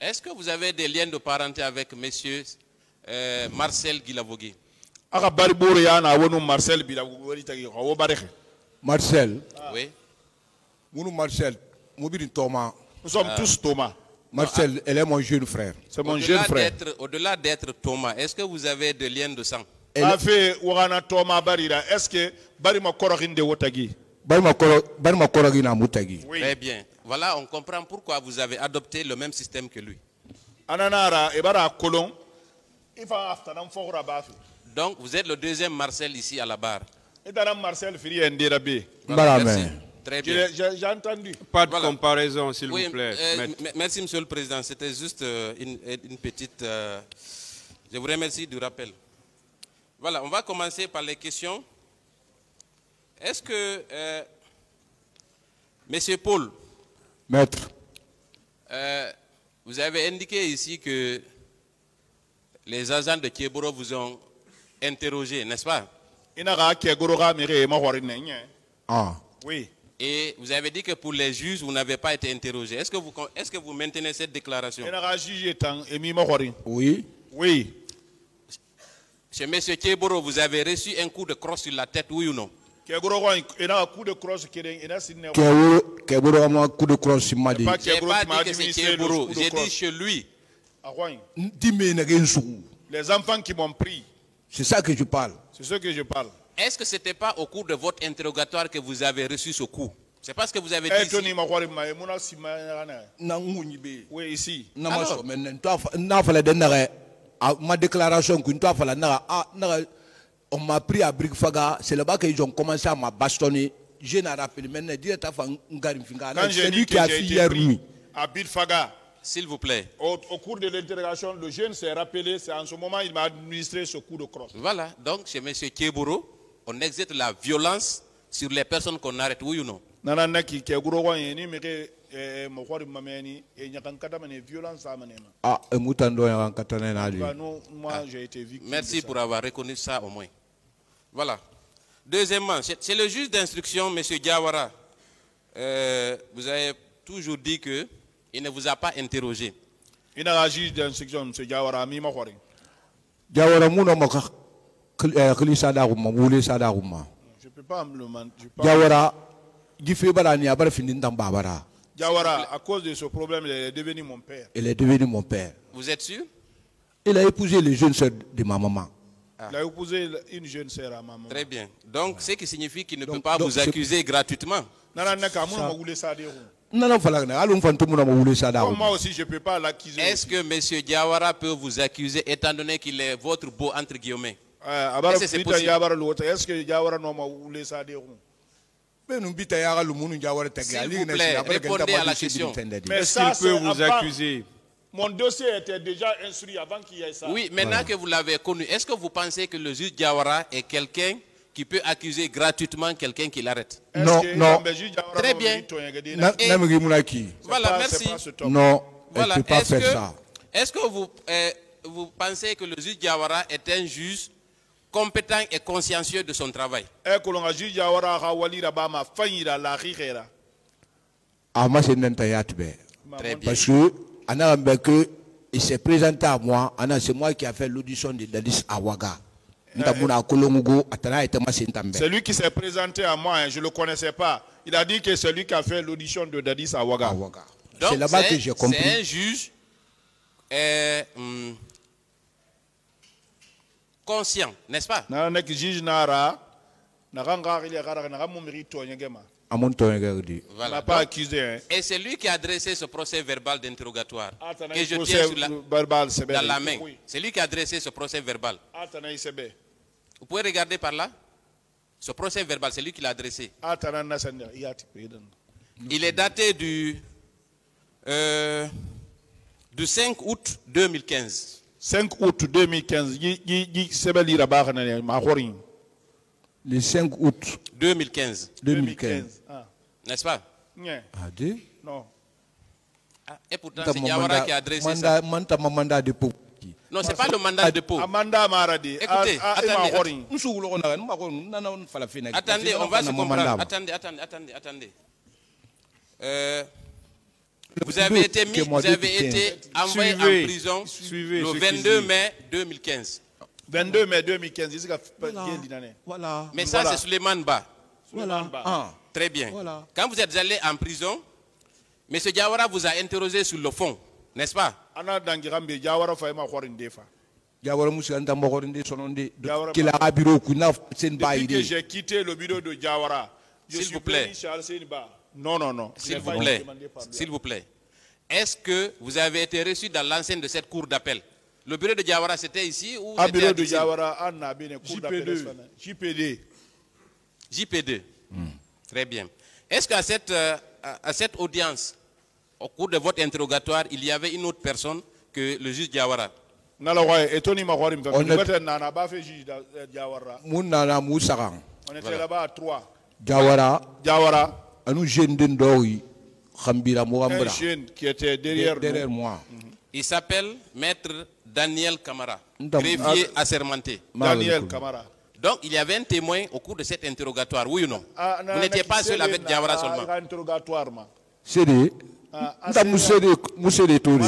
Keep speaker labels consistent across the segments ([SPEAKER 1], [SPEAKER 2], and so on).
[SPEAKER 1] Est-ce que vous avez des liens de parenté avec monsieur euh, Marcel Guilavogui
[SPEAKER 2] marcel
[SPEAKER 3] Marcel,
[SPEAKER 1] Oui.
[SPEAKER 3] Mounou Marcel, Thomas.
[SPEAKER 2] nous sommes tous thomas.
[SPEAKER 3] Marcel, elle est mon jeune frère.
[SPEAKER 2] c'est mon jeune
[SPEAKER 1] Au-delà
[SPEAKER 2] frère.
[SPEAKER 1] d'être- Au-delà d'être Thomas, est-ce que vous avez des liens de sang?
[SPEAKER 2] Afe wagana thomas barira est ce que
[SPEAKER 3] Barima Korogina Moutagi.
[SPEAKER 2] Oui
[SPEAKER 1] Très bien. Voilà, on comprend pourquoi vous avez adopté le même système que lui. Donc, vous êtes le deuxième Marcel ici à la barre.
[SPEAKER 2] marcel
[SPEAKER 1] Voilà, merci. Très bien.
[SPEAKER 2] J'ai- entendu
[SPEAKER 4] Pas de
[SPEAKER 1] Voilà.
[SPEAKER 4] comparaison, s'il
[SPEAKER 1] Oui,
[SPEAKER 4] vous plaît.
[SPEAKER 1] euh, merci, Monsieur le Président. C'était juste euh, une, une petite. euh, je vous remercie du rappel. Voilà, on va commencer par les questions. Est-ce que, euh, Monsieur Paul,
[SPEAKER 3] Maître,
[SPEAKER 1] euh, vous avez indiqué ici que les agents de Kieboro vous ont interrogé, n'est-ce pas?
[SPEAKER 2] Nye.
[SPEAKER 3] Ah,
[SPEAKER 2] oui.
[SPEAKER 1] Et vous avez dit que pour les juges, vous n'avez pas été interrogé. Est-ce que, vous, est que vous maintenez cette déclaration?
[SPEAKER 2] E
[SPEAKER 3] oui.
[SPEAKER 2] oui.
[SPEAKER 1] Chez M. Kieboro, vous avez reçu un coup de crosse sur la tête, oui ou non?
[SPEAKER 2] Ke goroga ina ga coup de crosse
[SPEAKER 3] m'a dit.
[SPEAKER 2] pas
[SPEAKER 1] Je n'ai
[SPEAKER 2] Kieboro
[SPEAKER 1] pas
[SPEAKER 2] m'a
[SPEAKER 1] dit que c'est
[SPEAKER 2] de
[SPEAKER 1] J'ai dit chez lui.
[SPEAKER 3] Nagensou.
[SPEAKER 2] les enfants qui m'ont pris
[SPEAKER 3] C'est ça que je parle.
[SPEAKER 2] c'est ce que je parle
[SPEAKER 1] Est-ce que ce n'était pas au cours de votre interrogatoire que vous avez reçu ce coup? C'est pas ce que vous avez
[SPEAKER 2] eh
[SPEAKER 1] dit
[SPEAKER 2] toni
[SPEAKER 1] ici.
[SPEAKER 2] ma ma e na
[SPEAKER 3] Nangounibe.
[SPEAKER 2] oui ici
[SPEAKER 1] Alors-
[SPEAKER 3] de nare ma déclaration on m'a pris à Brigfaga. C'est là-bas qu'ils ont commencé à m'a bastonner. Je n'ai rappelé maintenant direct à Ngarim Finga
[SPEAKER 2] quand j'ai
[SPEAKER 3] c'est
[SPEAKER 2] dit
[SPEAKER 3] lui qui a
[SPEAKER 2] été
[SPEAKER 3] hier nuit.
[SPEAKER 2] à Bitfaga
[SPEAKER 1] S'il vous plaît.
[SPEAKER 2] au, au cours de l'interrogation le jeune s'est rappelé. C'est en ce moment il m'a administré ce coup de crosse.
[SPEAKER 1] Voilà. Donc, chez M. Kieboro, on exerce la violence sur les personnes qu'on arrête, oui ou non?
[SPEAKER 3] Ah
[SPEAKER 2] moi j'ai été victime
[SPEAKER 1] Merci pour avoir reconnu ça au moins. Voilà. Deuxièmement, c'est le juge d'instruction, M. Diawara. Euh, vous avez toujours dit qu'il ne vous a pas interrogé.
[SPEAKER 2] ina ga juge d'instruction monsieur Diawara mi ma hori
[SPEAKER 3] jawara muno maka khli sada kuma wule sada kuma
[SPEAKER 2] je peux pas me le mentir je peux pas-
[SPEAKER 3] jawara gife bara ni abara findin tan babara
[SPEAKER 2] Diawara à cause de ce problème il est devenu mon père
[SPEAKER 3] il est devenu mon père
[SPEAKER 1] Vous êtes sûr?
[SPEAKER 3] Il a épousé le jeune sœur de ma maman
[SPEAKER 2] il a épousé une jeune sœur à maman.
[SPEAKER 1] Très bien. Donc, ce qui signifie qu'il ne peut
[SPEAKER 3] Donc-
[SPEAKER 1] pas
[SPEAKER 3] donc
[SPEAKER 1] vous accuser gratuitement.
[SPEAKER 3] ne
[SPEAKER 2] moi aussi je peux pas l'accuser
[SPEAKER 1] Est-ce que M. Diawara peut vous accuser étant donné qu'il est votre beau entre guillemets?
[SPEAKER 2] Abara
[SPEAKER 1] Est-ce que c'est possible? S'il vous
[SPEAKER 3] ne
[SPEAKER 1] plaît, répondez à la question.
[SPEAKER 2] Mais
[SPEAKER 4] Est-ce
[SPEAKER 2] ça,
[SPEAKER 4] qu'il peut vous accuser?
[SPEAKER 2] Mon dossier était déjà instruit avant qu'il y ait ça.
[SPEAKER 1] Oui, maintenant que vous l'avez connu, est-ce que vous pensez que le juge Diawara est quelqu'un qui peut accuser gratuitement quelqu'un qui l'arrête?
[SPEAKER 3] Non,
[SPEAKER 2] que
[SPEAKER 3] non.
[SPEAKER 1] Très bien. Et- Voilà,
[SPEAKER 2] pas-
[SPEAKER 1] merci.
[SPEAKER 3] non
[SPEAKER 1] Voilà.
[SPEAKER 3] elle peut pas
[SPEAKER 1] Est-ce
[SPEAKER 3] faire
[SPEAKER 1] que,
[SPEAKER 3] ça
[SPEAKER 1] est-ce que vous, euh, vous pensez que le juge Diawara est un juge compétent et consciencieux de son travail?
[SPEAKER 2] Eh
[SPEAKER 1] Très bien.
[SPEAKER 3] parce que ana mbe que il s'est présenté à moi. Ana c'est moi qui a fait l'audition de Dadis Awaga. Ma sentambe
[SPEAKER 2] C'est lui qui s'est présenté à moi, hein, je ne le connaissais pas. Il a dit que c'est lui qui a fait l'audition de Dadis Awaga.
[SPEAKER 3] Awaga.
[SPEAKER 1] Donc,
[SPEAKER 3] c'est là-bas que j'ai compris.
[SPEAKER 1] C'est un juge euh, hum, conscient, n'est-ce pas? Voilà.
[SPEAKER 2] n'a pas
[SPEAKER 1] Donc,
[SPEAKER 2] accusé hein.
[SPEAKER 1] et c'est lui qui a dressé ce procès verbal d'interrogatoire
[SPEAKER 2] Atana
[SPEAKER 1] que je tiens sur la-
[SPEAKER 2] verbal c'est
[SPEAKER 1] dans la main.
[SPEAKER 2] Oui.
[SPEAKER 1] C'est lui qui a dressé ce procès verbal.
[SPEAKER 2] Isebe.
[SPEAKER 1] Vous pouvez regarder par là Ce procès verbal, c'est lui qui l'a dressé.
[SPEAKER 2] Atana nasanda yati pedan.
[SPEAKER 1] Il est daté du, euh, du 5 août 2015.
[SPEAKER 2] 5 août 2015 yi yi yi sebe lira ba kana ne ma horin.
[SPEAKER 3] le 5 août
[SPEAKER 1] 2015,
[SPEAKER 3] 2015
[SPEAKER 2] Ah.
[SPEAKER 1] N'est-ce pas?
[SPEAKER 2] Nye.
[SPEAKER 3] a de
[SPEAKER 2] Non.
[SPEAKER 1] Ah, Et pourtant, c'est
[SPEAKER 3] manda-
[SPEAKER 1] qui a adressé
[SPEAKER 3] manda
[SPEAKER 1] ça.
[SPEAKER 3] manta ma mandat de pou
[SPEAKER 1] Non, c'est pas le mandat de dépôt.
[SPEAKER 2] Amanda Maradi.
[SPEAKER 1] Écoutez,
[SPEAKER 2] ah, ah,
[SPEAKER 1] attendez, Attendez, on va se comprendre. Attendez, attendez, attendez, attendez. Euh, Vous avez été, mis, vous avez
[SPEAKER 3] 2015.
[SPEAKER 1] été envoyé
[SPEAKER 2] Suivez,
[SPEAKER 1] en prison
[SPEAKER 2] suivez ce
[SPEAKER 1] le
[SPEAKER 2] qu'il
[SPEAKER 1] 22
[SPEAKER 2] dit.
[SPEAKER 1] mai 2015.
[SPEAKER 2] 22 mai 2015 ici ka
[SPEAKER 3] Voilà.
[SPEAKER 2] bien dit nane.
[SPEAKER 3] Voilà.
[SPEAKER 1] Mais ça, c'est Suleiman Ba.
[SPEAKER 3] Voilà. Ah.
[SPEAKER 1] Très bien.
[SPEAKER 3] Voilà.
[SPEAKER 1] Quand vous êtes allé en prison, M. Diawara vous a interrogé sur le fond, n'est-ce pas?
[SPEAKER 2] Depuis que j'ai quitté le bureau de Jawara, je
[SPEAKER 1] S'il
[SPEAKER 2] suis
[SPEAKER 1] vous plaît.
[SPEAKER 2] Non, non, non.
[SPEAKER 1] S'il vous plaît, s'il vous plaît. Est-ce que vous avez été reçu dans l'enceinte de cette cour d'appel? Le bureau de Diawara, c'était ici ou
[SPEAKER 2] A
[SPEAKER 1] c'était
[SPEAKER 2] bureau de
[SPEAKER 4] JP2.
[SPEAKER 2] Espana. JPD.
[SPEAKER 1] JP2. Très bien. Est-ce qu'à cette, euh, à cette audience, au cours de votre interrogatoire, il y avait une autre personne que le juge Diawara?
[SPEAKER 3] On
[SPEAKER 2] était là-bas à trois.
[SPEAKER 3] yi xambira
[SPEAKER 2] un jeune qui était derrière
[SPEAKER 3] moi.
[SPEAKER 1] Il s'appelle Maître Daniel Camara,
[SPEAKER 3] Ndam-
[SPEAKER 1] greffier assermenté.
[SPEAKER 2] Daniel Kamara.
[SPEAKER 1] Donc, il y avait un témoin au cours de cet interrogatoire, oui ou non?
[SPEAKER 2] Ah,
[SPEAKER 1] Vous n'étiez pas seul avec Diawara
[SPEAKER 2] na-
[SPEAKER 1] seulement.
[SPEAKER 2] Ah, ah, c'est-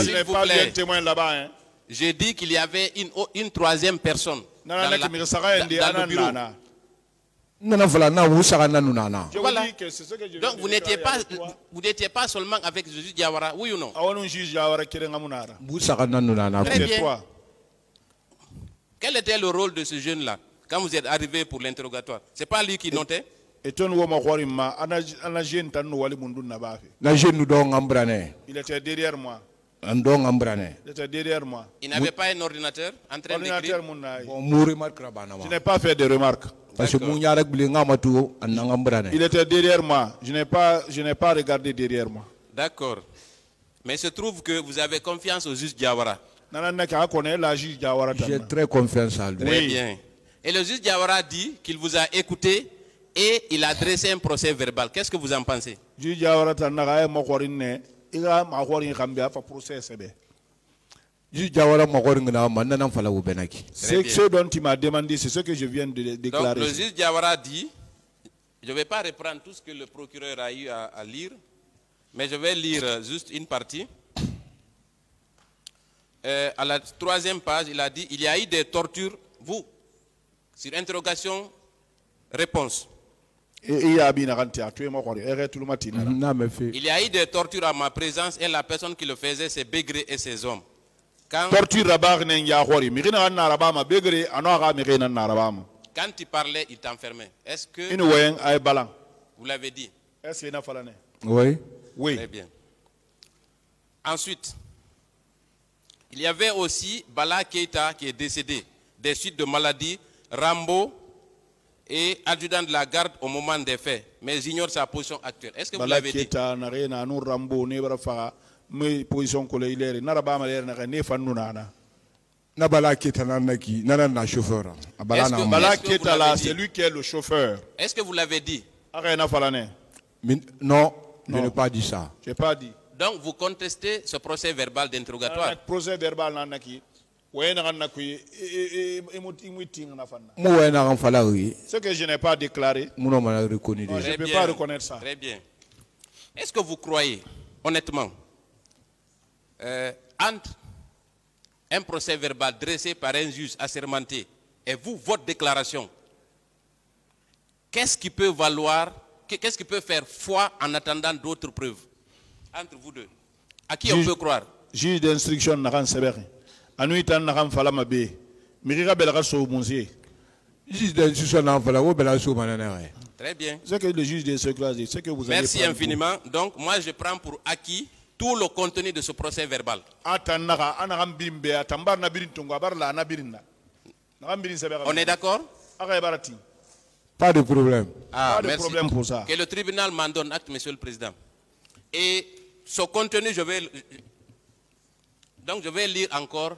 [SPEAKER 2] je
[SPEAKER 1] S'il vous plaît.
[SPEAKER 2] témoin là-bas. Hein.
[SPEAKER 1] J'ai dit qu'il y avait une, troisième personne dans, la- le bureau. Voilà. Donc, vous n'étiez pas,
[SPEAKER 2] avec toi.
[SPEAKER 1] vous n'étiez pas seulement avec juge Diawara, oui ou non? Très bien. Quel était le rôle de ce jeune-là? Quand vous êtes arrivé pour l'interrogatoire C'est pas lui qui notait?
[SPEAKER 2] Et ton wo makhwari ma ana ana jeune tanu wali mundu na bafe.
[SPEAKER 3] na jeune nu dɔ ngambrane
[SPEAKER 2] Il était derrière moi. Il était derrière moi.
[SPEAKER 1] Il n'avait pas un ordinateur en train d'écrire?
[SPEAKER 2] Je n'ai pas fait de remarques. Il était derrière moi. Je n'ai pas je n'ai pas regardé derrière moi.
[SPEAKER 1] D'accord. Mais il se trouve que vous avez confiance au juge Diawara.
[SPEAKER 3] J'ai très confiance à lui
[SPEAKER 1] Très bien. Et le juge Diawara dit qu'il vous a écouté et il a dressé un procès verbal. Qu'est-ce que vous en pensez?
[SPEAKER 2] C'est ce dont il m'a demandé, c'est ce que je viens de
[SPEAKER 1] Donc
[SPEAKER 2] déclarer.
[SPEAKER 1] le juge Diawara dit, je ne vais pas reprendre tout ce que le procureur a eu à, à lire, mais je vais lire euh, juste une partie. Euh, à la troisième page, il a dit, il y a eu des tortures, vous, sur interrogation, réponse.
[SPEAKER 2] Il y a
[SPEAKER 1] eu des tortures à ma présence et la personne qui le faisait, c'est Bégré et ses hommes. Quand, quand il parlait, il t'enfermait. Est-ce que
[SPEAKER 2] balan.
[SPEAKER 1] vous l'avez dit
[SPEAKER 2] Est-ce qu'il na falane?
[SPEAKER 3] oui
[SPEAKER 2] Oui.
[SPEAKER 1] Très bien. Ensuite, il y avait aussi Bala Keita qui est décédé des suites de maladies, Rambo et adjudant de la garde au moment des faits. Mais j'ignore sa position actuelle. Est-ce que vous l'avez dit?
[SPEAKER 2] Rambo ne position na
[SPEAKER 3] bala keta naki chauffeur bala na
[SPEAKER 2] Bala là, c'est lui qui est le chauffeur.
[SPEAKER 1] Est-ce que vous l'avez dit?
[SPEAKER 2] Falane.
[SPEAKER 3] Min- non je n'ai pas dit ça
[SPEAKER 2] J'ai pas dit.
[SPEAKER 1] Donc vous contestez ce procès verbal d'interrogatoire?
[SPEAKER 2] Na procès verbal na naki. E e e Ce que je n'ai pas déclaré, je
[SPEAKER 1] Très
[SPEAKER 2] peux
[SPEAKER 1] bien.
[SPEAKER 2] pas reconnaître ça.
[SPEAKER 1] Très bien. Est-ce que vous croyez, honnêtement, euh, entre un procès verbal dressé par un juge assermenté et vous, votre déclaration, qu'est-ce qui peut valoir, que- qu'est-ce qui peut faire foi en attendant d'autres preuves entre vous deux? À qui on
[SPEAKER 2] Juge-
[SPEAKER 1] peut croire?
[SPEAKER 2] juge d'instruction na kan fala. Mi ka
[SPEAKER 3] juge d'instruction fala
[SPEAKER 1] Très bien.
[SPEAKER 2] Ce que le juge c'est que vous
[SPEAKER 1] Merci
[SPEAKER 2] prendre
[SPEAKER 1] infiniment. Donc, moi, je prends pour acquis tout le contenu de ce procès verbal. On est d'accord?
[SPEAKER 2] E
[SPEAKER 3] pas de problème
[SPEAKER 1] Ah,
[SPEAKER 2] Pas de problème pour ça.
[SPEAKER 1] Que le tribunal m'en donne acte, Monsieur le Président. Et ce contenu, je vais. Donc, je vais lire encore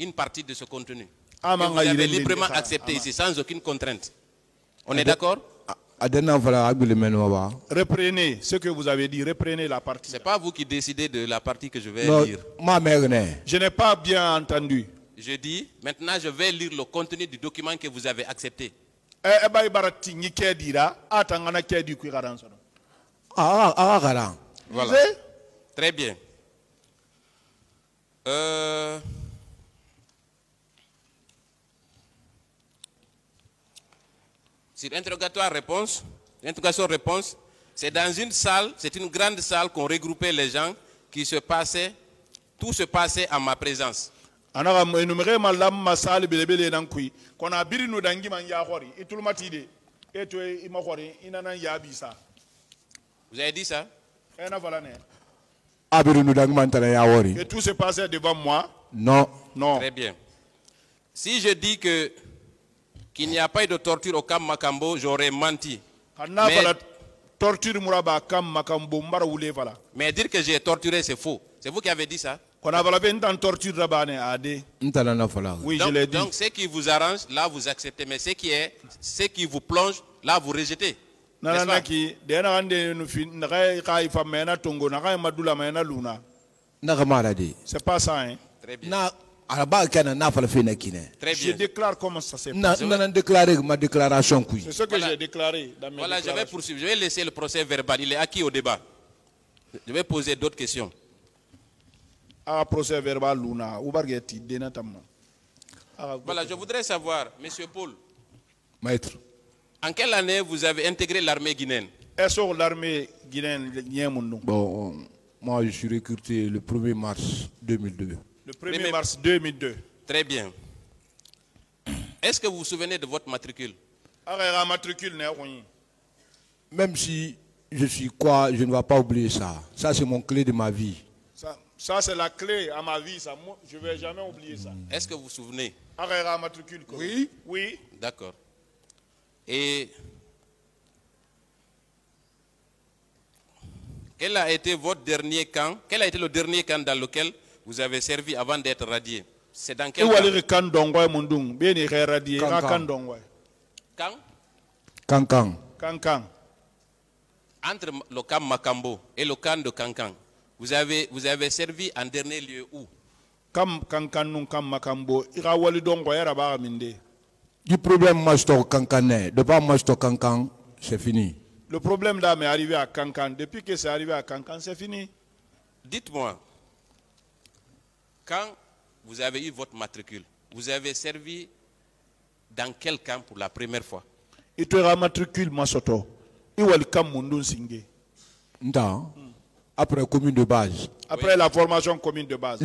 [SPEAKER 1] une partie de ce contenu.
[SPEAKER 2] Ah,
[SPEAKER 1] que vous avez librement accepté
[SPEAKER 2] ah,
[SPEAKER 1] ici, sans aucune contrainte. On est d'accord?
[SPEAKER 3] A den na fala a gbele mɛnu wa ba
[SPEAKER 2] reprenez ce que vous avez dit reprenez la partie.
[SPEAKER 1] Ce n'est pas vous qui décidez de la partie que je vais
[SPEAKER 3] non
[SPEAKER 1] lire.
[SPEAKER 3] ma
[SPEAKER 2] je n'ai pas bien entendu.
[SPEAKER 1] Je dis, maintenant, je vais lire le contenu du document que vous avez accepté.
[SPEAKER 2] e e bay barati ni ke dira atan ana ke di ku garan so
[SPEAKER 3] a a ka kalan
[SPEAKER 1] Voilà.
[SPEAKER 2] Vous savez,
[SPEAKER 1] Très bien. Euh, sur interrogatoire-réponse, interrogation-réponse, c'est dans une salle, c'est une grande salle qu'on regroupait les gens qui se passaient, tout se passait en ma présence. Vous avez dit ça?
[SPEAKER 3] Wori
[SPEAKER 2] et tout se passait devant moi?
[SPEAKER 3] Non.
[SPEAKER 2] Non.
[SPEAKER 1] Très bien. Si je dis que qu'il n'y a pas eu de torture au camp Macambo, j'aurais menti.
[SPEAKER 2] kana
[SPEAKER 1] Mais-
[SPEAKER 2] makambo
[SPEAKER 1] dire que j'ai torturé, c'est faux. C'est vous qui avez dit ça donc,
[SPEAKER 2] l'ai dit
[SPEAKER 1] donc, ce qui vous arrange, là, vous acceptez. Mais ce qui, est, ce qui vous plonge, là, vous rejetez.
[SPEAKER 2] c'est pas ça hein
[SPEAKER 1] Très bien. Très
[SPEAKER 2] je
[SPEAKER 1] bien.
[SPEAKER 2] déclare comment ça s'est passé
[SPEAKER 3] na nan déclarer ma déclaration
[SPEAKER 2] c'est ce que
[SPEAKER 1] Voilà.
[SPEAKER 2] j'ai déclaré dans mes
[SPEAKER 1] Voilà, je vais poursuivre. Je vais laisser le procès verbal. Il est acquis au débat. Je vais poser d'autres questions.
[SPEAKER 2] a procès verbal luna Aga-
[SPEAKER 1] Voilà, je voudrais savoir, Monsieur Paul,
[SPEAKER 3] maître
[SPEAKER 1] en quelle année vous avez intégré l'armée guinéenne?
[SPEAKER 2] Est-ce que l'armée guinéenne
[SPEAKER 3] bon moi je suis recruté le 1er mars 2002
[SPEAKER 2] le 1er
[SPEAKER 1] Premier-
[SPEAKER 2] mars 2002
[SPEAKER 1] Très bien. Est-ce que vous vous souvenez de votre matricule?
[SPEAKER 2] Ne
[SPEAKER 3] même si je suis quoi je ne vais pas oublier ça. Ça c'est mon clé de ma vie.
[SPEAKER 2] Ça ça c'est la clé à ma vie ça. Moi, je vais jamais oublier ça.
[SPEAKER 1] Est-ce que vous vous souvenez?
[SPEAKER 2] Matricule
[SPEAKER 3] Oui.
[SPEAKER 2] oui.
[SPEAKER 1] D'accord. Et quel a été votre dernier camp? Quel a été le dernier camp dans lequel vous avez servi avant d'être radié. C'est dans quel camp
[SPEAKER 3] cancan
[SPEAKER 2] kan
[SPEAKER 1] Entre le camp Macambo et le camp de Cancan, vous avez, vous avez servi en dernier lieu où?
[SPEAKER 2] Kam nun kam makambo. I ga wali dongo era ba minde.
[SPEAKER 3] Du problème moi je te cancan ne de pas moi je te cancan c'est fini.
[SPEAKER 2] Le problème là m'est arrivé à Kankan depuis que c'est arrivé à Kankan c'est fini.
[SPEAKER 1] Dites-moi, quand vous avez eu votre matricule, vous avez servi dans quel camp pour la première fois?
[SPEAKER 2] I to ga matricule masoto i wali kam mundun singe
[SPEAKER 3] nta après commune de base.
[SPEAKER 2] Après la formation commune de base.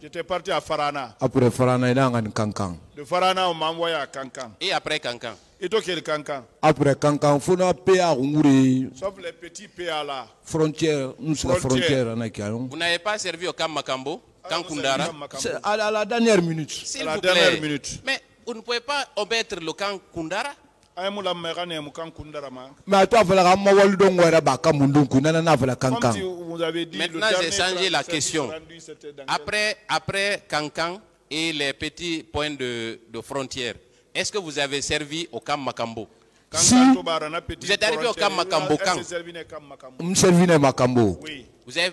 [SPEAKER 2] J'étais parti à Farana.
[SPEAKER 3] Après farana ina ngani cancan
[SPEAKER 2] de Farana on m'a envoyé à Kankan.
[SPEAKER 1] Et après Cancan
[SPEAKER 2] i to quel Kankan?
[SPEAKER 3] Après cancan fona pa nguri
[SPEAKER 2] sauf les petits PA là
[SPEAKER 3] frontière n siga
[SPEAKER 2] Frontière.
[SPEAKER 3] frontière
[SPEAKER 1] Vous n'avez pas servi au camp camp
[SPEAKER 2] Makambo?
[SPEAKER 3] C'est à la, à la dernière minute.
[SPEAKER 1] S'il
[SPEAKER 2] À la
[SPEAKER 1] vous
[SPEAKER 2] dernière
[SPEAKER 1] plaît.
[SPEAKER 2] minute.
[SPEAKER 1] Mais vous ne pouvez pas omettre le camp Kundara
[SPEAKER 2] ma
[SPEAKER 3] mais a to a fala ka ma. Wali don wɛrɛ b'a ka mun dun kun nana n'a fala
[SPEAKER 2] comme
[SPEAKER 3] cancan
[SPEAKER 2] si vous avez dit
[SPEAKER 1] Maintenant, j'ai changé la question. Après, après Cancan et les petits points de, de frontière, est-ce que vous avez servi au camp Macambo
[SPEAKER 3] Si.
[SPEAKER 1] Vous êtes arrivé au Makambo,
[SPEAKER 2] est-ce
[SPEAKER 1] quand?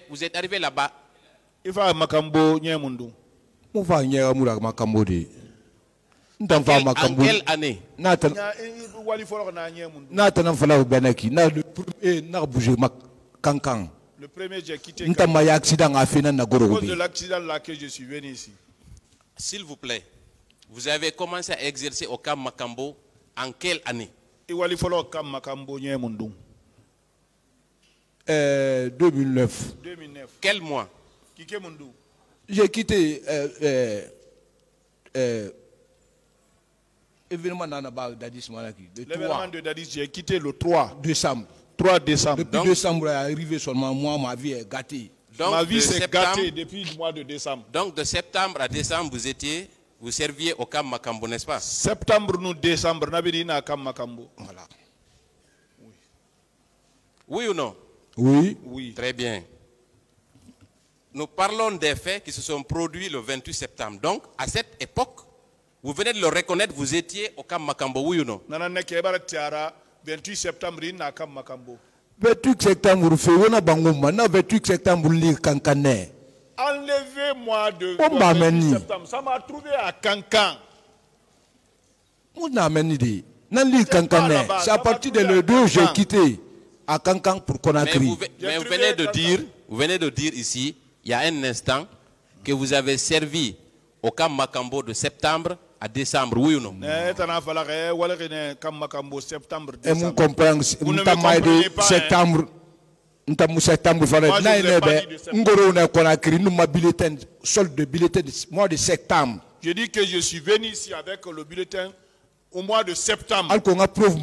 [SPEAKER 1] vous êtes arrivé là-bas
[SPEAKER 2] il faut Makambo
[SPEAKER 3] mun fa ɲɛga mu la makambo de n tan fa
[SPEAKER 1] Quelle- en
[SPEAKER 3] makambo
[SPEAKER 1] quelle année
[SPEAKER 3] n'a ta
[SPEAKER 2] nya i- i- wali fɔlɔ na nyemundu
[SPEAKER 3] n'a tana fala o bɛɛ na ki n'a le premier n'a ka bouger ma cancan
[SPEAKER 2] le premier j'ai quitté
[SPEAKER 3] n ma ye accident a fina na goro
[SPEAKER 2] cause de l'accident là que je suis venu ici.
[SPEAKER 1] S'il vous plaît, vous avez commencé à exercer au camp Macambo en quelle année?
[SPEAKER 2] I wali fɔlɔ Kam Makambo nyemundu
[SPEAKER 3] euh, 2009
[SPEAKER 2] 2009
[SPEAKER 1] Quel mois?
[SPEAKER 3] J'ai quitté euh, euh, euh, événement dadis 3
[SPEAKER 2] l'événement de Dadis j'ai quitté le 3
[SPEAKER 3] décembre.
[SPEAKER 2] 3 décembre.
[SPEAKER 3] Depuis
[SPEAKER 1] Donc-
[SPEAKER 3] décembre est arrivé seulement moi ma vie est gâtée.
[SPEAKER 1] Donc
[SPEAKER 2] ma vie s'est gâtée depuis le mois de décembre.
[SPEAKER 1] Donc de septembre à décembre, vous étiez, vous serviez au camp Macambo, n'est-ce pas?
[SPEAKER 2] Septembre nous décembre nabidi na Kam Makambo.
[SPEAKER 3] Voilà.
[SPEAKER 1] Oui ou non?
[SPEAKER 3] Oui.
[SPEAKER 2] Oui.
[SPEAKER 1] Très bien. Nous parlons des faits qui se sont produits le 28 septembre. Donc, à cette époque, vous venez de le reconnaître, vous étiez au camp Macambo, oui ou non?
[SPEAKER 2] Nana ne kebara tiara 28 septembre ina Kam Makambo
[SPEAKER 3] 28 septembre fe wona banguma na 28 septembre li kankane
[SPEAKER 2] Enlevez-moi de
[SPEAKER 3] On m'a
[SPEAKER 2] 28
[SPEAKER 3] amené.
[SPEAKER 2] septembre. Ça m'a trouvé à Cancan.
[SPEAKER 3] na nan c'est à partir de le
[SPEAKER 2] à
[SPEAKER 3] 2 j'ai quitté à Cancan pour
[SPEAKER 1] Mais
[SPEAKER 3] Conakry
[SPEAKER 1] vous, mais vous venez de dire, vous venez de dire ici, il y a un instant, que vous avez servi au camp Macambo de septembre à décembre, oui ou non?
[SPEAKER 3] Et
[SPEAKER 2] me
[SPEAKER 3] ntamay
[SPEAKER 2] comprenez
[SPEAKER 3] de septembre. Ntamu septembre fana na ne
[SPEAKER 2] de septembre.
[SPEAKER 3] ngoro na Conakry nous ma bulletin solde de bulletin de mois de septembre.
[SPEAKER 2] Je dis que je suis venu ici avec le bulletin au mois de septembre.
[SPEAKER 3] Preuve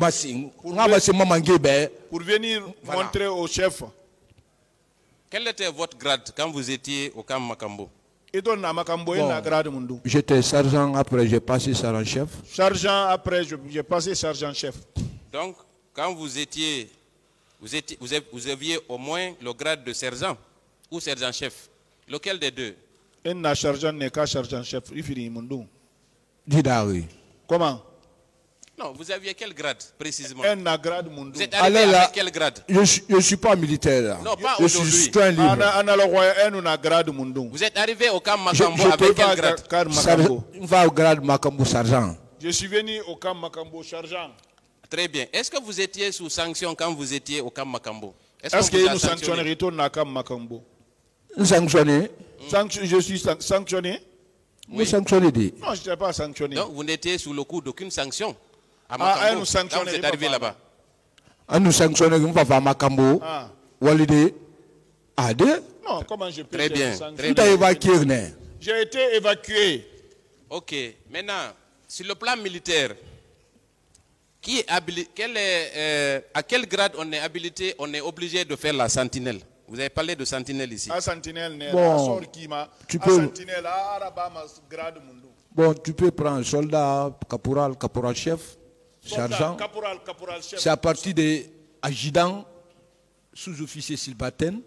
[SPEAKER 2] pour venir
[SPEAKER 3] Voilà.
[SPEAKER 2] montrer au chef
[SPEAKER 1] Quel était votre grade quand vous étiez au camp
[SPEAKER 2] makambo?
[SPEAKER 3] Bon. j'étais sergent après j'ai passé sergent chef.
[SPEAKER 2] Sergent après j'ai passé sergent chef.
[SPEAKER 1] Donc, quand vous étiez, vous, étiez, vous avez- vous aviez au moins le grade de sergent ou sergent-chef. Lequel des deux?
[SPEAKER 2] Na sergent ne ka sergent chef ifiri mundu
[SPEAKER 3] didari
[SPEAKER 2] comment?
[SPEAKER 1] Non, vous aviez quel grade précisément
[SPEAKER 2] en na grade mundu
[SPEAKER 1] Vous êtes arrivé
[SPEAKER 3] Allez là.
[SPEAKER 1] avec quel grade
[SPEAKER 3] je suis je suis pas militaire là.
[SPEAKER 1] Non, pas
[SPEAKER 3] je suis
[SPEAKER 1] aujourd'hui.
[SPEAKER 3] libre.
[SPEAKER 2] En na grade mundu
[SPEAKER 1] Vous êtes arrivé au camp
[SPEAKER 3] je,
[SPEAKER 1] Macambo
[SPEAKER 3] je
[SPEAKER 1] avec quel
[SPEAKER 2] pas
[SPEAKER 1] grade
[SPEAKER 2] makambo.
[SPEAKER 3] Va au grade makambo sergent
[SPEAKER 2] je suis venu au camp makambo sergent
[SPEAKER 1] Très bien. Est-ce que vous étiez sous sanction quand vous étiez au camp Macambo Est-ce vous
[SPEAKER 2] que
[SPEAKER 1] a
[SPEAKER 2] nous
[SPEAKER 1] sanctionné
[SPEAKER 2] retourne na camp makambo
[SPEAKER 3] sanctionné
[SPEAKER 2] Sanction- je suis san- sanctionné
[SPEAKER 3] nous sanctionné de
[SPEAKER 2] non je n'étais pas sanctionné.
[SPEAKER 1] Donc, vous n'étiez sous le coup d'aucune sanction à
[SPEAKER 2] Ah, nous
[SPEAKER 1] quand
[SPEAKER 2] sanctionnait
[SPEAKER 1] vous êtes
[SPEAKER 2] pas
[SPEAKER 1] arrivé là-bas.
[SPEAKER 3] an nous sanctionné nous va faire makambo.
[SPEAKER 2] Ah.
[SPEAKER 3] Ade.
[SPEAKER 2] Non comment je peux
[SPEAKER 1] Très
[SPEAKER 2] être
[SPEAKER 1] bien,
[SPEAKER 2] sanctionné
[SPEAKER 1] très
[SPEAKER 3] évacuer ne
[SPEAKER 2] j'ai été évacué.
[SPEAKER 1] Ok. Maintenant, sur le plan militaire, qui est quel est, euh, à quel grade on est habilité, on est obligé de faire la sentinelle? Vous avez parlé de sentinelle ici.
[SPEAKER 2] à sentinelle ne
[SPEAKER 3] Bon,
[SPEAKER 2] à
[SPEAKER 3] tu
[SPEAKER 2] à
[SPEAKER 3] peux-
[SPEAKER 2] sentinelle à
[SPEAKER 3] bon tu peux prendre soldat caporal caporal chef sergent c'est à partir de adjudant sous-officier Silbaten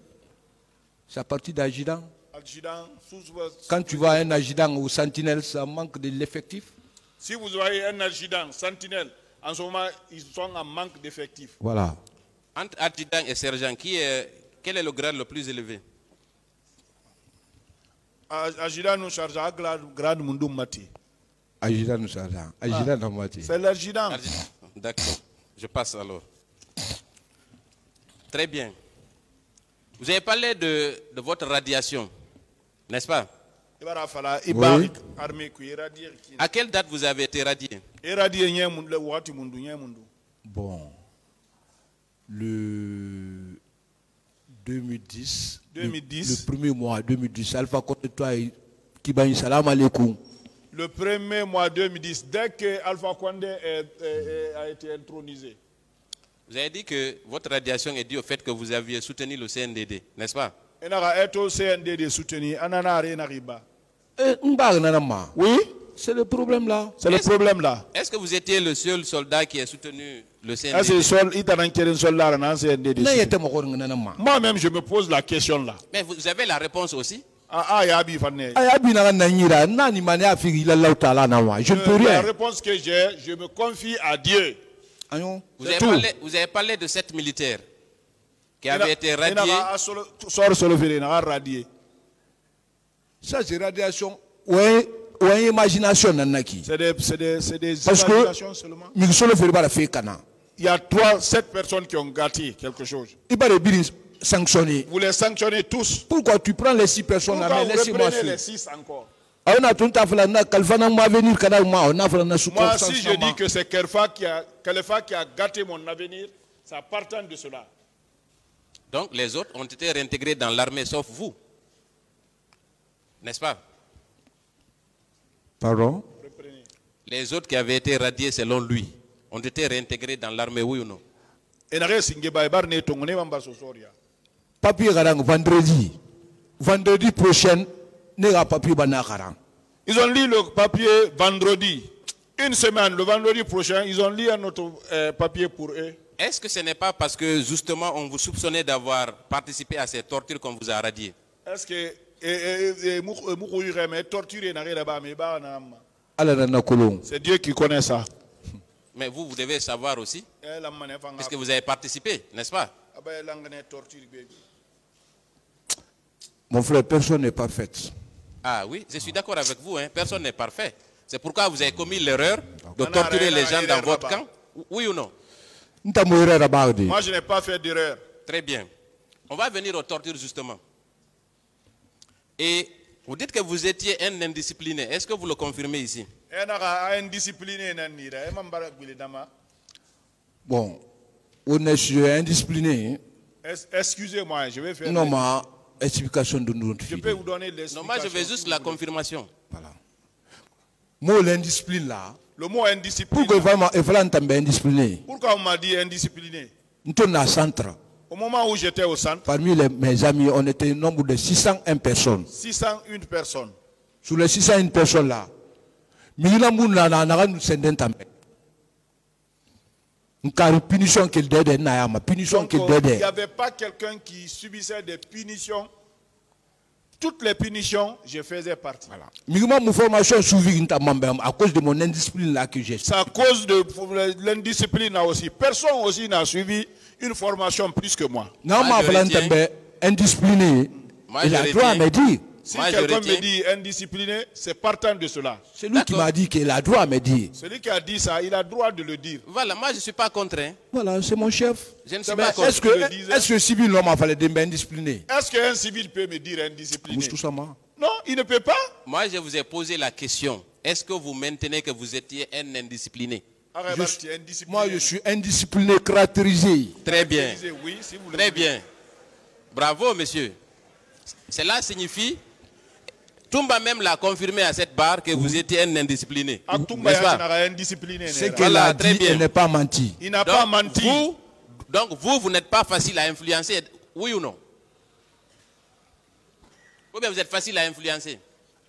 [SPEAKER 3] c'est à partir d'adjudant
[SPEAKER 2] adjudant sous
[SPEAKER 3] quand tu vois un adjudant ou sentinelle ça manque de l'effectif.
[SPEAKER 2] Si vous voyez un adjudant sentinelle en ce moment ils sont en manque d'effectifs
[SPEAKER 3] voilà.
[SPEAKER 1] Entre adjudant et sergent, qui est, quel est le grade le plus élevé?
[SPEAKER 2] Adjudant nous charge à grade grade mundu mati
[SPEAKER 3] adjudant nous dans moitié
[SPEAKER 2] c'est
[SPEAKER 1] Adjudant. D'accord. Je passe alors. Très bien. Vous avez parlé de, de votre radiation, n'est-ce pas?
[SPEAKER 2] Ki
[SPEAKER 1] À quelle date vous avez été radié?
[SPEAKER 3] Bon. Le 2010 le-
[SPEAKER 2] 2010.
[SPEAKER 3] le, premier mois 2010 Alpha Condé toi qui va salam alaikum
[SPEAKER 2] le premier mois 2010 dès que Alpha Condé a été intronisé.
[SPEAKER 1] Vous avez dit que votre radiation est due au fait que vous aviez soutenu le CNDD, n'est-ce pas?
[SPEAKER 3] Ma
[SPEAKER 2] oui?
[SPEAKER 3] C'est le problème là.
[SPEAKER 2] C'est le
[SPEAKER 1] Est-ce-
[SPEAKER 2] problème là.
[SPEAKER 1] Est-ce que vous étiez le seul soldat qui a soutenu le CNDD
[SPEAKER 2] moi-même je me pose la question là.
[SPEAKER 1] Mais vous avez la réponse aussi?
[SPEAKER 2] Ah ah
[SPEAKER 3] la wa je ne peux
[SPEAKER 2] Euh, la
[SPEAKER 3] rien
[SPEAKER 2] réponse que j'ai je me confie à Dieu.
[SPEAKER 1] Vous avez, parlé, vous avez parlé de cette militaire qui avait été
[SPEAKER 2] radier
[SPEAKER 3] ça c'est radiation. Ouais ouais imagination nanaki.
[SPEAKER 2] C'est des des c'est des
[SPEAKER 3] Parce que-
[SPEAKER 2] imaginations seulement.
[SPEAKER 3] Fe kana.
[SPEAKER 2] Il y a trois sept personnes qui ont gâté quelque chose.
[SPEAKER 3] Biri sanctionner.
[SPEAKER 2] Vous les sanctionnez tous.
[SPEAKER 3] Pourquoi tu prends les six personnes là
[SPEAKER 2] pourquoi
[SPEAKER 3] mais
[SPEAKER 2] reprenez les six encore?
[SPEAKER 3] Su
[SPEAKER 2] moi si je dis que c'est Kelfa qui a Kelfa qui a gâté mon avenir ça partant de cela.
[SPEAKER 1] Donc les autres ont été réintégrés dans l'armée sauf vous. N'est-ce pas?
[SPEAKER 3] Pardon?
[SPEAKER 2] Reprenez.
[SPEAKER 1] Les autres qui avaient été radiés selon lui ont été réintégrés dans l'armée, oui ou non?
[SPEAKER 3] Papier garang vendredi. Vendredi prochain ne ga papier bana garang
[SPEAKER 2] ils ont lu le papier vendredi. Une semaine le vendredi prochain ils ont lu un autre euh, papier pour eux.
[SPEAKER 1] Est-ce que ce n'est pas parce que justement on vous soupçonnait d'avoir participé à ces tortures qu'on vous a radié
[SPEAKER 2] est-ce que eh, eh, eh, eh, torturer c'est Dieu qui connaît ça.
[SPEAKER 1] Mais vous, vous devez savoir aussi,
[SPEAKER 2] Eh, mane fanga
[SPEAKER 1] puisque vous avez participé, n'est-ce pas?
[SPEAKER 3] Mon frère personne n'est parfaite
[SPEAKER 1] Ah oui, je suis d'accord avec vous, hein. personne n'est parfait. C'est pourquoi vous avez commis l'erreur de torturer les gens dans votre camp. Oui ou non?
[SPEAKER 2] Moi je n'ai pas fait d'erreur
[SPEAKER 1] Très bien. On va venir aux tortures justement. Et vous dites que vous étiez un indiscipliné. Est-ce que vous le confirmez ici?
[SPEAKER 2] E naxa a indiscipliné nan nira e man bara gwile dama
[SPEAKER 3] Bon, on est sur indiscipliné.
[SPEAKER 2] Es- excusez-moi je vais faire
[SPEAKER 3] Non, ma explication de notre
[SPEAKER 2] je peux vous donner
[SPEAKER 1] Non, moi je veux
[SPEAKER 2] l'explication
[SPEAKER 1] juste la confirmation.
[SPEAKER 3] Voilà. Moi, l'indiscipline là,
[SPEAKER 2] le mot indiscipliné
[SPEAKER 3] pourquoi vraiment, indiscipliné.
[SPEAKER 2] on m'a dit indiscipliné?
[SPEAKER 3] Nous sommes à centre.
[SPEAKER 2] au moment où j'étais au centre
[SPEAKER 3] Parmi les- mes amis, on était un nombre de 601 personnes.
[SPEAKER 2] 601 personnes
[SPEAKER 3] Sur les 601 personnes là, Mouna na nous punition qu'il punition qu'il
[SPEAKER 2] il n'y avait pas quelqu'un qui subissait des punitions. Toutes les punitions, je faisais partie.
[SPEAKER 3] Migima mon formation à cause de mon indiscipline là que j'ai.
[SPEAKER 2] C'est à cause de l'indiscipline là aussi. Personne aussi n'a suivi une formation plus que moi.
[SPEAKER 1] Moi,
[SPEAKER 3] ma ntambe indiscipliné.
[SPEAKER 1] Moi,
[SPEAKER 3] Il
[SPEAKER 1] je
[SPEAKER 3] a droit à
[SPEAKER 1] retiens.
[SPEAKER 3] me dire.
[SPEAKER 2] Si quelqu'un me dit indiscipliné, c'est partant de cela.
[SPEAKER 3] C'est lui qui m'a dit qu'il a droit à me dire.
[SPEAKER 2] Celui qui a dit ça, il a droit de le dire.
[SPEAKER 1] Voilà, moi je ne suis pas contre. hein.
[SPEAKER 3] Voilà, c'est mon chef.
[SPEAKER 1] Je ne suis pas contre.
[SPEAKER 3] Est-ce que, est-ce que civil l'homme a fallu d'être indiscipliné?
[SPEAKER 2] Est-ce qu'un civil peut me dire indiscipliné?
[SPEAKER 3] Mousse ça, ma.
[SPEAKER 2] Non, il ne peut pas.
[SPEAKER 1] Moi je vous ai posé la question. Est-ce que vous maintenez que vous étiez un indiscipliné?
[SPEAKER 3] Je suis-
[SPEAKER 2] indiscipliné.
[SPEAKER 3] Moi, je suis indiscipliné, caractérisé.
[SPEAKER 1] Très bien.
[SPEAKER 2] Disais Oui, si vous le
[SPEAKER 1] Très
[SPEAKER 2] voulez.
[SPEAKER 1] bien. Bravo, monsieur. Cela signifie, Toumba même l'a confirmé à cette barre que vous étiez un indiscipliné.
[SPEAKER 2] Ah, Toumba indiscipliné.
[SPEAKER 3] Ce
[SPEAKER 2] Nera.
[SPEAKER 3] qu'elle a
[SPEAKER 1] très
[SPEAKER 3] dit,
[SPEAKER 1] bien.
[SPEAKER 3] elle n'est pas menti.
[SPEAKER 2] Il n'a
[SPEAKER 1] Donc,
[SPEAKER 2] pas menti.
[SPEAKER 1] Vous, donc vous, vous n'êtes pas facile à influencer, oui ou non? Ou bien vous êtes facile à influencer?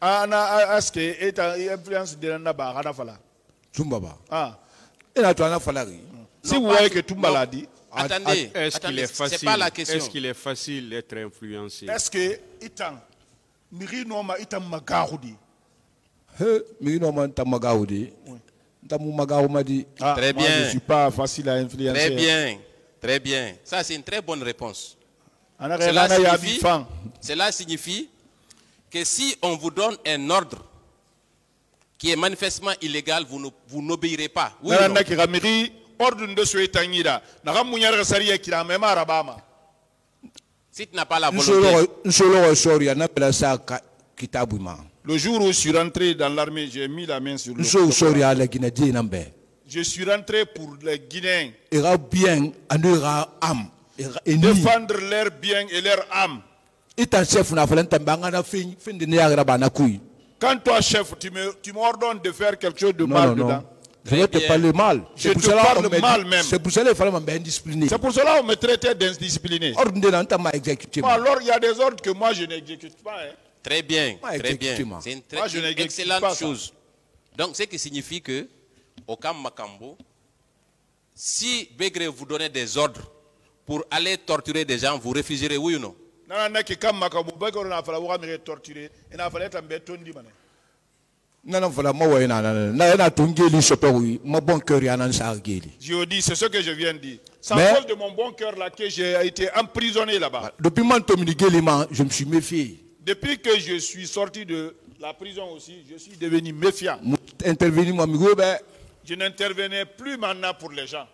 [SPEAKER 2] Na- Est-ce que est influence de Naba Hanafala
[SPEAKER 3] Tumbaba.
[SPEAKER 2] Ah.
[SPEAKER 3] Et là, tu en as fallu.
[SPEAKER 2] Si vous voyez que Toumba l'a dit,
[SPEAKER 1] Attendez,
[SPEAKER 4] Est-ce qu'il est
[SPEAKER 1] c'est
[SPEAKER 4] facile
[SPEAKER 1] pas la question.
[SPEAKER 4] Est-ce qu'il est facile d'être influencé?
[SPEAKER 2] Est-ce que Itan, Miri
[SPEAKER 3] He, ma di.
[SPEAKER 2] Ah,
[SPEAKER 1] Très
[SPEAKER 2] moi,
[SPEAKER 1] bien.
[SPEAKER 2] Je ne suis pas facile à influencer.
[SPEAKER 1] Très bien, très bien. Ça, c'est une très bonne réponse. Cela signifie,
[SPEAKER 2] bifan.
[SPEAKER 1] cela signifie que si on vous donne un ordre qui est manifestement illégal, vous ne- vous n'obéirez pas. Oui non? Si tu n'as pas la volonté.
[SPEAKER 2] Le jour où je suis rentré dans l'armée, j'ai mis la main sur le. Je suis rentré pour les Guinéens.
[SPEAKER 3] Bien.
[SPEAKER 2] Défendre leurs biens et leur âme. Quand toi, chef, tu me, tu m'ordonnes de faire quelque chose de
[SPEAKER 3] Non
[SPEAKER 2] mal
[SPEAKER 3] non
[SPEAKER 2] dedans.
[SPEAKER 3] Non. Je vais te
[SPEAKER 1] bien.
[SPEAKER 3] parler mal.
[SPEAKER 2] Je
[SPEAKER 3] C'est pour
[SPEAKER 2] te
[SPEAKER 3] cela
[SPEAKER 2] parle
[SPEAKER 3] on
[SPEAKER 2] mal même.
[SPEAKER 3] C'est pour cela il fallait m'être indiscipliné.
[SPEAKER 2] C'est pour cela qu'on me traitait d'indiscipliné.
[SPEAKER 3] Ordre de l'entama exécuté.
[SPEAKER 2] Alors, il y a des ordres que moi, je n'exécute pas. hein.
[SPEAKER 1] très bien, très bien. C'est une, très,
[SPEAKER 2] Moi, je
[SPEAKER 1] une
[SPEAKER 2] n'exécute
[SPEAKER 1] excellente
[SPEAKER 2] pas
[SPEAKER 1] chose. Donc, ce qui signifie que, au Camp Makambo, si Begré vous donnait des ordres pour aller torturer des gens, vous refuserez, oui ou non?
[SPEAKER 2] Nana naki kam
[SPEAKER 3] nana wa ina na na tungeli bon cœur
[SPEAKER 2] Je dis, c'est ce que je viens de dire. C'est à cause de mon bon cœur là que j'ai été emprisonné là-bas.
[SPEAKER 3] depuis tomini geli ma je me suis méfié
[SPEAKER 2] Depuis que je suis sorti de la prison aussi, je suis devenu méfiant.
[SPEAKER 3] Mu- intervenir moi mi go be
[SPEAKER 2] Je n'intervenais plus maintenant pour les gens.